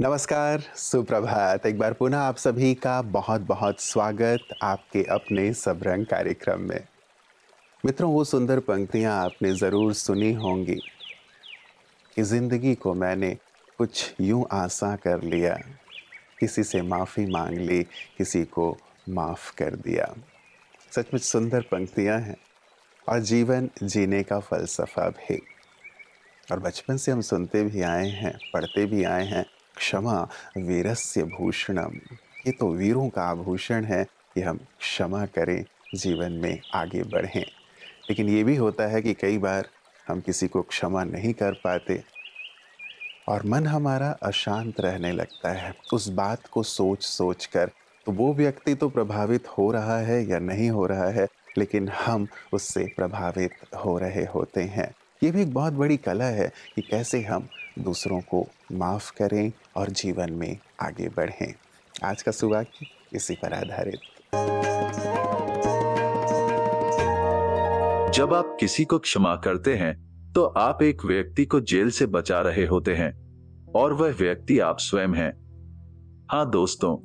नमस्कार, सुप्रभात। एक बार पुनः आप सभी का बहुत बहुत स्वागत आपके अपने सबरंग कार्यक्रम में। मित्रों, वो सुंदर पंक्तियाँ आपने ज़रूर सुनी होंगी। कि ज़िंदगी को मैंने कुछ यूँ आसा कर लिया। किसी से माफ़ी मांग ली, किसी को माफ़ कर दिया। सचमुच सुंदर पंक्तियाँ हैं और जीवन जीने का फ़लसफ़ा भी। और बचपन से हम सुनते भी आए हैं, पढ़ते भी आए हैं, क्षमा वीरस्य भूषणम। ये तो वीरों का आभूषण है कि हम क्षमा करें, जीवन में आगे बढ़ें। लेकिन ये भी होता है कि कई बार हम किसी को क्षमा नहीं कर पाते और मन हमारा अशांत रहने लगता है। उस बात को सोच सोच कर तो वो व्यक्ति तो प्रभावित हो रहा है या नहीं हो रहा है, लेकिन हम उससे प्रभावित हो रहे होते हैं। ये भी एक बहुत बड़ी कला है कि कैसे हम दूसरों को माफ़ करें और जीवन में आगे बढ़ें। आज का सुवाक्य इसी पर आधारित। जब आप किसी को क्षमा करते हैं तो आप एक व्यक्ति को जेल से बचा रहे होते हैं, और वह व्यक्ति आप स्वयं हैं। हाँ दोस्तों,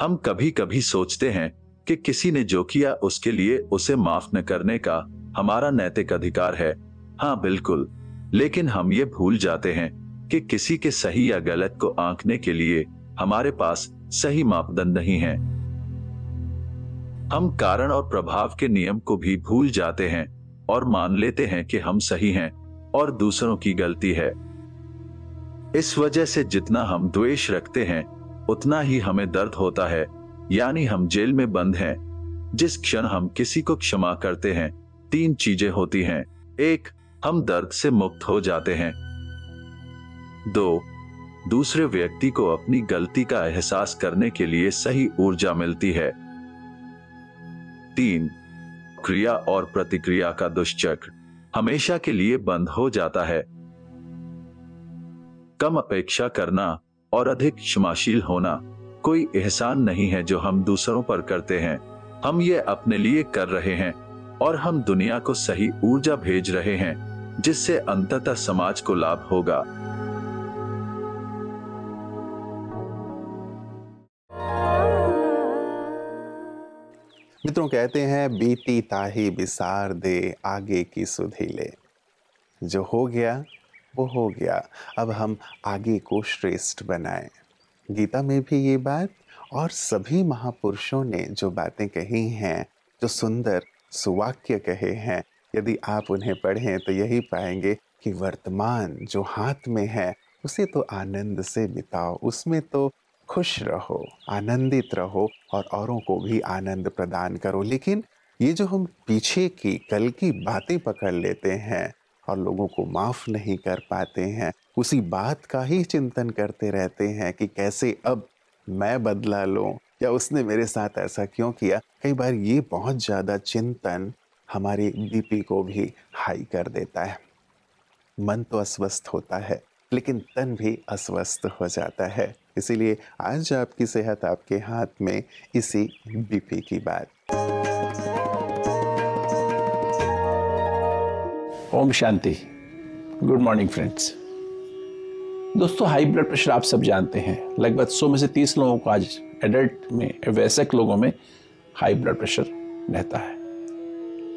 हम कभी कभी सोचते हैं कि किसी ने जो किया उसके लिए उसे माफ़ न करने का हमारा नैतिक अधिकार है। हाँ बिल्कुल, लेकिन हम ये भूल जाते हैं कि किसी के सही या गलत को आंकने के लिए हमारे पास सही मापदंड नहीं है। हम कारण और प्रभाव के नियम को भी भूल जाते हैं। और मान लेते हैं कि हम सही हैं और दूसरों की गलती है। इस वजह से जितना हम द्वेष रखते हैं, उतना ही हमें दर्द होता है, यानी हम जेल में बंद हैं। जिस क्षण हम किसी को क्षमा करते हैं, तीन चीज़ें होती हैं। एक, हम दर्द से मुक्त हो जाते हैं। दो, दूसरे व्यक्ति को अपनी गलती का एहसास करने के लिए सही ऊर्जा मिलती है। तीन क्रिया और प्रतिक्रिया का दुष्चक्र हमेशा के लिए बंद हो जाता है। कम अपेक्षा करना और अधिक क्षमाशील होना कोई एहसान नहीं है जो हम दूसरों पर करते हैं। हम ये अपने लिए कर रहे हैं और हम दुनिया को सही ऊर्जा भेज रहे हैं, जिससे अंततः समाज को लाभ होगा। मित्रों कहते हैं, बीती ताही बिसार दे आगे की सुधि ले जो हो गया, वो हो गया। अब हम आगे को श्रेष्ठ बनाएँ। गीता में भी ये बात और सभी महापुरुषों ने जो बातें कही हैं, जो सुंदर सुवाक्य कहे हैं, यदि आप उन्हें पढ़ें तो यही पाएँगे कि वर्तमान जो हाथ में है, उसे तो आनंद से बिताओ। उसमें तो खुश रहो, आनंदित रहो और औरों को भी आनंद प्रदान करो। लेकिन ये जो हम पीछे की, कल की बातें पकड़ लेते हैं और लोगों को माफ़ नहीं कर पाते हैं, उसी बात का ही चिंतन करते रहते हैं कि कैसे अब मैं बदला लूँ? या उसने मेरे साथ ऐसा क्यों किया? कई बार ये बहुत ज़्यादा चिंतन हमारी बीपी को भी हाई कर देता है। मन तो अस्वस्थ होता है। लेकिन तन भी अस्वस्थ हो जाता है। इसीलिए आज आपकी सेहत आपके हाथ में इसी बीपी की बात। ओम शांति। गुड मॉर्निंग फ्रेंड्स दोस्तों हाई ब्लड प्रेशर आप सब जानते हैं। लगभग 100 में से 30 लोगों को आज एडल्ट में, वयस्क लोगों में हाई ब्लड प्रेशर रहता है।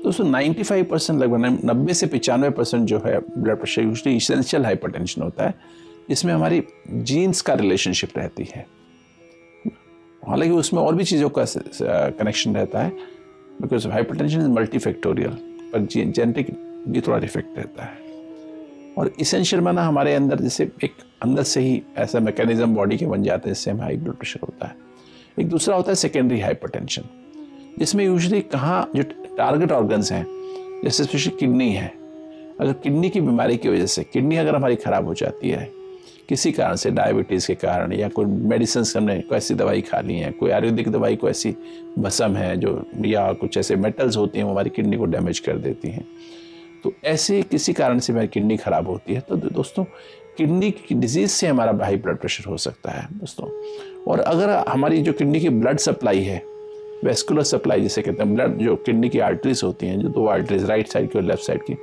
दोस्तों 95 परसेंट लगभग नब्बे से पचानवे परसेंट जो है blood pressure usually essential hypertension होता है इसमें हमारी जीन्स का रिलेशनशिप रहती है। हालाँकि उसमें और भी चीज़ों का कनेक्शन रहता है बिकॉज़ हाइपरटेंशन इज़ मल्टीफैक्टोरियल पर जेनेटिक भी थोड़ा इफ़ेक्ट रहता है। और इसेंशियल माना हमारे अंदर जैसे एक अंदर से ही ऐसा मैकेनिज्म बॉडी के बन जाते हैं, जिससे हमें हाई ब्लड प्रेशर होता है। एक दूसरा होता है सेकेंडरी हाइपरटेंशन जिसमें यूजली कहाँ जो टारगेट ऑर्गन्स हैं, जैसे स्पेशली किडनी है। अगर किडनी की बीमारी की वजह से किडनी अगर हमारी ख़राब हो जाती है, किसी कारण से डायबिटीज़ के कारण, या कोई मेडिसिन हमने, कोई ऐसी दवाई खा ली है, कोई आयुर्वेदिक दवाई, कोई ऐसी भसम है जो, या कुछ ऐसे मेटल्स होती हैं, वो हमारी किडनी को डैमेज कर देती हैं। तो ऐसे किसी कारण से मेरी किडनी ख़राब होती है तो दोस्तों किडनी की डिज़ीज़ से हमारा हाई ब्लड प्रेशर हो सकता है, दोस्तों। और अगर हमारी जो किडनी की ब्लड सप्लाई है वेस्कुलर सप्लाई जिसे कहते हैं ब्लड जो किडनी की आर्टरीज होती हैं, जो दो आर्टरीज राइट साइड की और लेफ़्ट साइड की,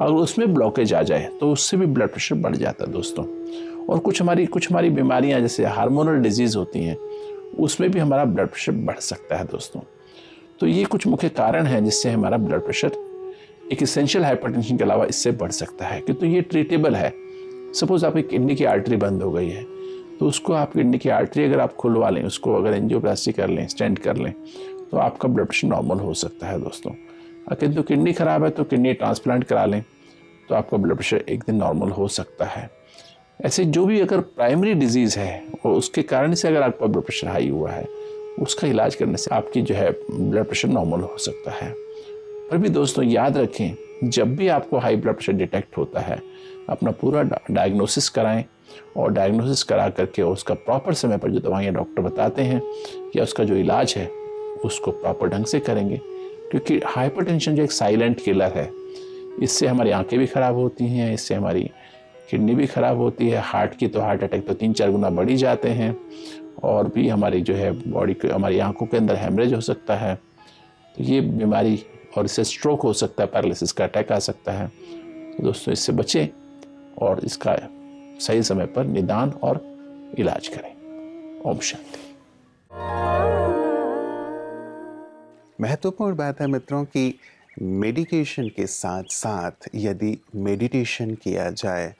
अगर उसमें ब्लॉकेज आ जाए तो उससे भी ब्लड प्रेशर बढ़ जाता है दोस्तों। और कुछ हमारी कुछ हमारी बीमारियाँ जैसे हार्मोनल डिज़ीज़ होती हैं, उसमें भी हमारा ब्लड प्रेशर बढ़ सकता है दोस्तों। तो ये कुछ मुख्य कारण हैं जिससे हमारा ब्लड प्रेशर एक इसेंशियल हाइपरटेंशन के अलावा इससे बढ़ सकता है, कि तो ये ट्रीटेबल है। सपोज़ आपकी किडनी की आर्टरी बंद हो गई है तो उसको आप किडनी की आर्टरी अगर आप खुलवा लें, उसको अगर एंजियोप्लास्टी कर लें, स्टेंट कर लें तो आपका ब्लड प्रेशर नॉर्मल हो सकता है दोस्तों। अगर तो किडनी खराब है तो किडनी ट्रांसप्लांट करा लें तो आपका ब्लड प्रेशर एक दिन नॉर्मल हो सकता है। ऐसे जो भी अगर प्राइमरी डिज़ीज़ है, और उसके कारण से अगर आपका ब्लड प्रेशर हाई हुआ है, उसका इलाज करने से आपकी जो है ब्लड प्रेशर नॉर्मल हो सकता है। पर भी दोस्तों, याद रखें, जब भी आपको हाई ब्लड प्रेशर डिटेक्ट होता है, अपना पूरा डायग्नोसिस कराएँ और डायग्नोसिस करा करके उसका प्रॉपर समय पर जो दवाइयाँ डॉक्टर बताते हैं, या उसका जो इलाज है, उसको प्रॉपर ढंग से करेंगे। क्योंकि हाइपरटेंशन जो एक साइलेंट किलर है, इससे हमारी आँखें भी ख़राब होती हैं, इससे हमारी किडनी भी ख़राब होती है। हार्ट की तो हार्ट अटैक तो तीन चार गुना बढ़ ही जाते हैं और भी हमारी जो है बॉडी के, हमारी आँखों के अंदर हेमरेज हो सकता है। तो ये बीमारी और इससे स्ट्रोक हो सकता है पैरालिसिस का अटैक आ सकता है। तो दोस्तों, इससे बचें और इसका सही समय पर निदान और इलाज करें। ओम शांति। महत्वपूर्ण बात है मित्रों कि मेडिकेशन के साथ साथ यदि मेडिटेशन किया जाए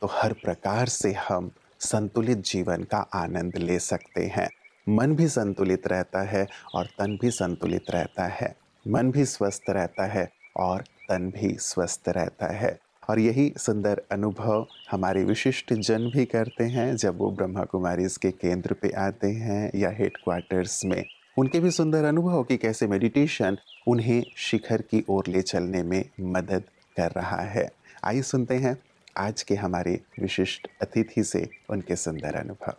तो हर प्रकार से हम संतुलित जीवन का आनंद ले सकते हैं। मन भी संतुलित रहता है और तन भी संतुलित रहता है। मन भी स्वस्थ रहता है और तन भी स्वस्थ रहता है। और यही सुंदर अनुभव हमारे विशिष्ट जन भी करते हैं जब वो ब्रह्मा कुमारी इसके केंद्र पे आते हैं या हेड क्वार्टर्स में। उनके भी सुंदर अनुभव कि कैसे मेडिटेशन उन्हें शिखर की ओर ले चलने में मदद कर रहा है। आइए सुनते हैं आज के हमारे विशिष्ट अतिथि से उनके सुंदर अनुभव।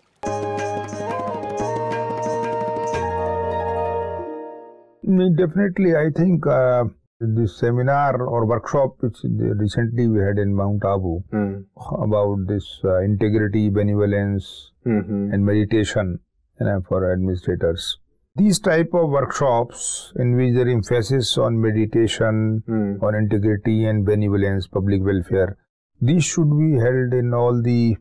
I think uh, this seminar or workshop which recently we had in Mount Abu Mm. about this uh, integrity, benevolence, Mm-hmm. and meditation you know, for administrators. These type of workshops in which there emphasis on meditation, Mm. on integrity and benevolence, public welfare, these should be held in all the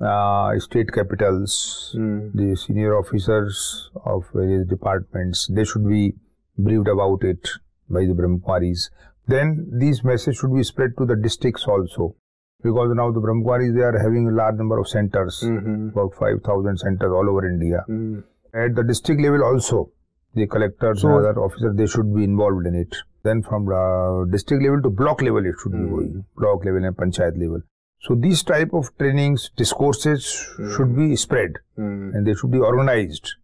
uh, state capitals. Mm. The senior officers of various departments they should be briefed about it by the Brahmakumaris. Then these messages should be spread to the districts also, because now the Brahmakumaris they are having a large number of centers, Mm-hmm. about five thousand centers all over India. Mm. At the district level also, the collectors So- and other officers they should be involved in it. Then from the district level to block level it should be Mm. going, block level and panchayat level. So these type of trainings, discourses should be spread Mm. and they should be organized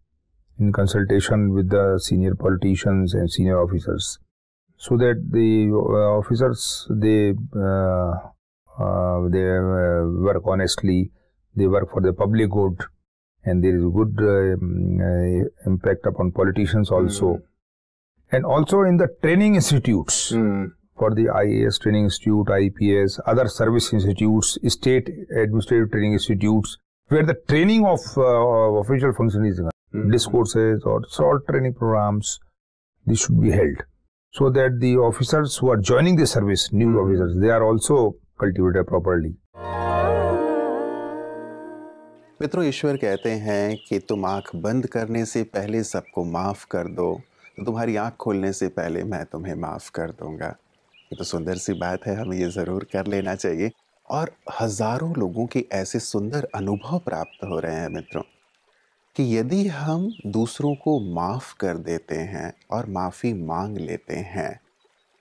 in consultation with the senior politicians and senior officers so that the uh, officers they uh, uh, they uh, work honestly they work for the public good and there is good um, uh, impact upon politicians also and also in the training institutes Mm. for the IAS training institute, IPS, other service institutes, state administrative training institutes, where the training of uh, official function is Mhm. discourses or salt training programs, these should be held, so that the officers who are joining the service, new Mhm. officers, they are also cultivated properly. मित्रों ईश्वर कहते हैं कि तुम आँख बंद करने से पहले सबको माफ़ कर दो तो तुम्हारी आँख खोलने से पहले मैं तुम्हें माफ़ कर दूँगा ये तो सुंदर सी बात है हमें ये ज़रूर कर लेना चाहिए और हज़ारों लोगों के ऐसे सुंदर अनुभव प्राप्त हो रहे हैं मित्रों कि यदि हम दूसरों को माफ़ कर देते हैं और माफ़ी मांग लेते हैं,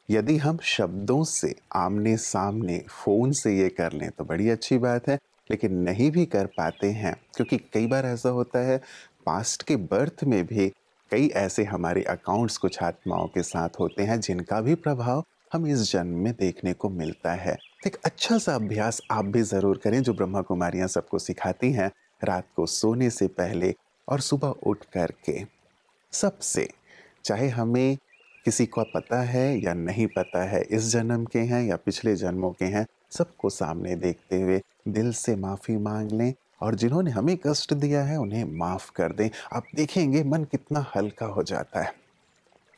यदि हम शब्दों से आमने सामने फ़ोन से ये कर लें तो बड़ी अच्छी बात है। लेकिन नहीं भी कर पाते हैं, क्योंकि कई बार ऐसा होता है, पास्ट के बर्थ में भी कई ऐसे हमारे अकाउंट्स कुछ आत्माओं के साथ होते हैं, जिनका भी प्रभाव हम इस जन्म में देखने को मिलता है। एक अच्छा सा अभ्यास आप भी ज़रूर करें, जो ब्रह्मा कुमारियाँ सबको सिखाती हैं। रात को सोने से पहले और सुबह उठ करके सबसे, चाहे हमें किसी को पता है या नहीं पता है, इस जन्म के हैं या पिछले जन्मों के हैं, सबको सामने देखते हुए दिल से माफ़ी मांग लें और जिन्होंने हमें कष्ट दिया है, उन्हें माफ़ कर दें। आप देखेंगे मन कितना हल्का हो जाता है।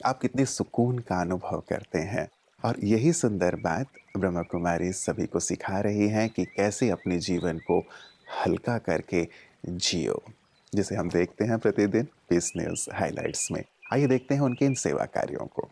आप कितने सुकून का अनुभव करते हैं। और यही सुंदर बात ब्रह्मा कुमारी सभी को सिखा रही है कि कैसे अपने जीवन को हल्का करके जियो। जिसे हम देखते हैं प्रतिदिन पीस न्यूज़ हाइलाइट्स में। आइए देखते हैं उनके इन सेवा कार्यों को।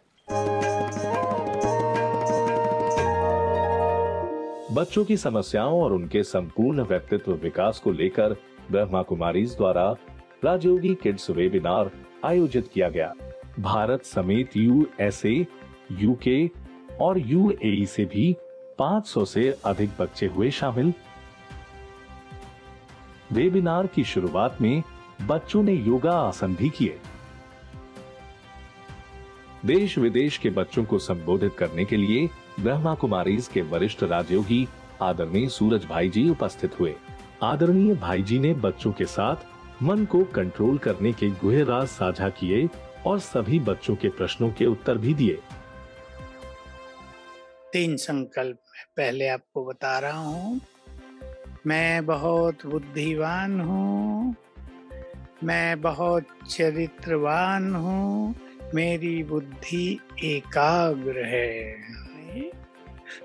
बच्चों की समस्याओं और उनके संपूर्ण व्यक्तित्व विकास को लेकर ब्रह्मा कुमारी द्वारा राजयोगी किड्स वेबिनार आयोजित किया गया। भारत समेत यूएसए, यूके और यूएई से भी 500 से अधिक बच्चे हुए शामिल। वेबिनार की शुरुआत में बच्चों ने योगा आसन भी किए। देश विदेश के बच्चों को संबोधित करने के लिए ब्रह्मा कुमारी के वरिष्ठ राजयोगी आदरणीय सूरज भाई जी उपस्थित हुए। आदरणीय भाई जी ने बच्चों के साथ मन को कंट्रोल करने के गुहे राज साझा किए और सभी बच्चों के प्रश्नों के उत्तर भी दिए। तीन संकल्प मैं पहले आपको बता रहा हूँ, मैं बहुत बुद्धिवान हूँ मैं बहुत चरित्रवान हूँ, मेरी बुद्धि एकाग्र है।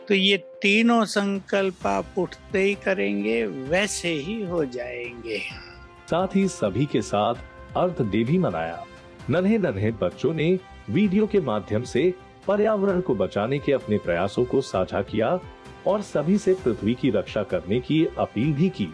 तो ये तीनों संकल्प आप उठते ही करेंगे, वैसे ही हो जाएँगे। साथ ही सभी के साथ अर्थ डे भी मनाया। नन्हे नन्हे बच्चों ने वीडियो के माध्यम से पर्यावरण को बचाने के अपने प्रयासों को साझा किया और सभी से पृथ्वी की रक्षा करने की अपील भी की।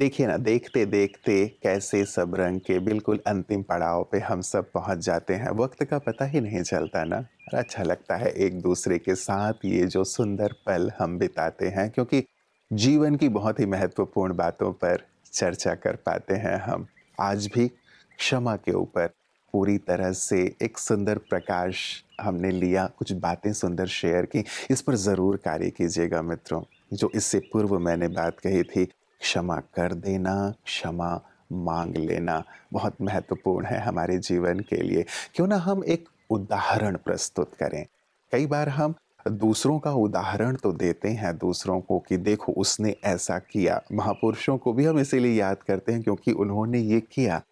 देखिए ना देखते देखते कैसे सब रंग के बिल्कुल अंतिम पड़ाव पे हम सब पहुँच जाते हैं, वक्त का पता ही नहीं चलता ना। अच्छा लगता है एक दूसरे के साथ ये जो सुंदर पल हम बिताते हैं, क्योंकि जीवन की बहुत ही महत्वपूर्ण बातों पर चर्चा कर पाते हैं हम। आज भी क्षमा के ऊपर पूरी तरह से एक सुंदर प्रकाश हमने लिया, कुछ बातें सुंदर शेयर की। इस पर ज़रूर कार्य कीजिएगा मित्रों। जो इससे पूर्व मैंने बात कही थी क्षमा कर देना, क्षमा मांग लेना बहुत महत्वपूर्ण है हमारे जीवन के लिए। क्यों ना हम एक उदाहरण प्रस्तुत करें? कई बार हम दूसरों का उदाहरण तो देते हैं, दूसरों को कि देखो उसने ऐसा किया। महापुरुषों को भी हम इसीलिए याद करते हैं क्योंकि उन्होंने ये किया।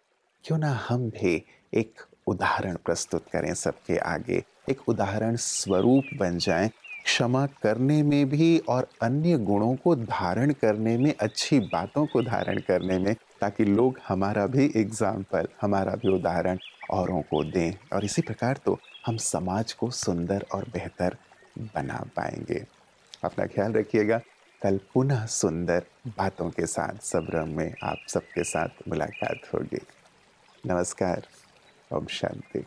क्यों ना हम भी एक उदाहरण प्रस्तुत करें सबके आगे। एक उदाहरण स्वरूप बन जाएँ क्षमा करने में भी और अन्य गुणों को धारण करने में, अच्छी बातों को धारण करने में, ताकि लोग हमारा भी एग्ज़ाम्पल हमारा भी उदाहरण औरों को दें। और इसी प्रकार तो हम समाज को सुंदर और बेहतर बना पाएँगे। अपना ख्याल रखिएगा, कल पुनः सुंदर बातों के साथ, सब रंग में आप सबके साथ मुलाकात होगी। नमस्कार, ओम शांति।